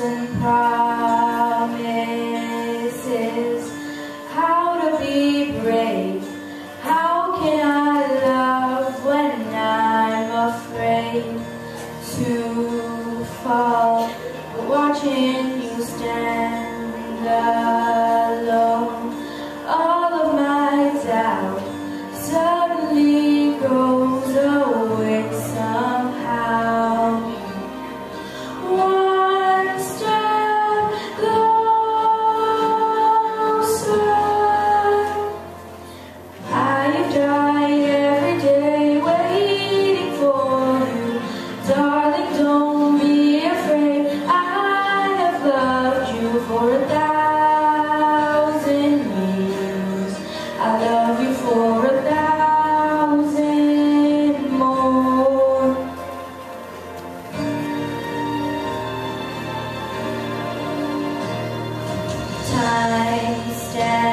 and pride. I stand.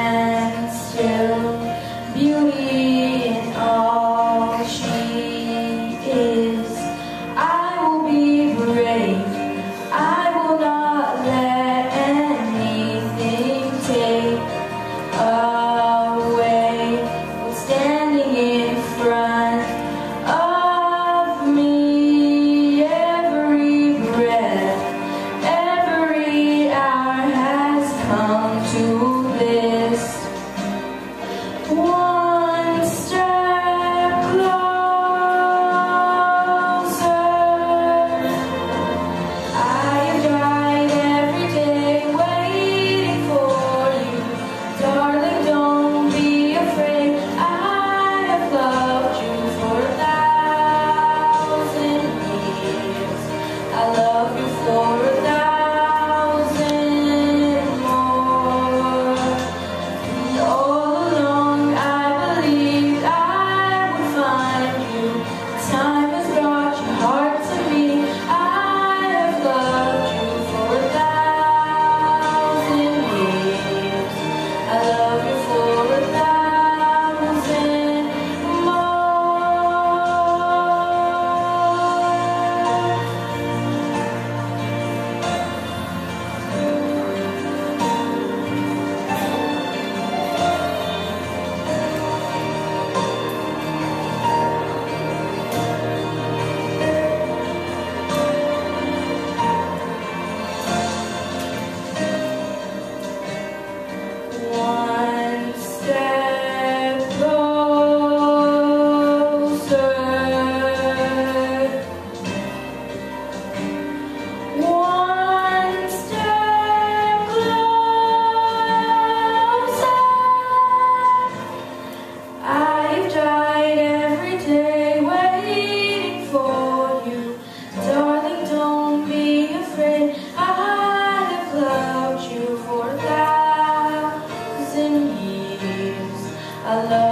Hello.